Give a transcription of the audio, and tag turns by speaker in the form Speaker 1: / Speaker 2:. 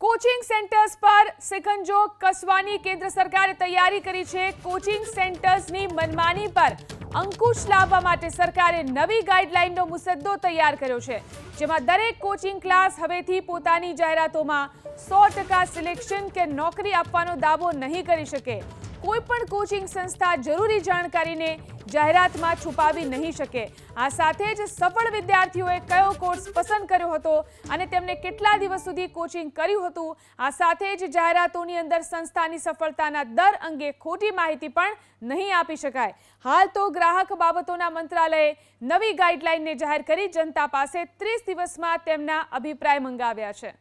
Speaker 1: Coaching centres પર સિકંજો કસવાની કેન્દ્ર સરકારે તૈયારી કરી છે કોચિંગ સેન્ટર્સની મનમાની પર અંકુશ લાવવા માટે સરકારે નવી ગાઈડલાઈનનો મુસદ્દો તૈયાર કર્યો છે જેમાં દરેક કોચિંગ ક્લાસ હવેથી પોતાની જાહેરાતોમાં સો ટકા સિલેક્શન કે નોકરી આપવાનો દાવો નહીં કરી શકે કોઈ પણ કોચિંગ સંસ્થા જરૂરી જાણકારીને જાહેરાતમાં છુપાવી નહીં શકે આ સાથે જ સફળ વિદ્યાર્થીઓએ કયો કોર્સ પસંદ કર્યો હતો અને તેમને કેટલા દિવસ સુધી કોચિંગ કર્યું હતું? આ સાથે જ જાહેરાતોની અંદર સંસ્થાની સફળતાના દર અંગે ખોટી માહિતી પણ નહીં આપી શકાય. હાલ તો ગ્રાહક બાબતોના મંત્રાલયે નવી ગાઈડલાઈનને જાહેર કરી જનતા પાસે ત્રીસ દિવસમાં તેમના અભિપ્રાય મંગાવ્યા છે.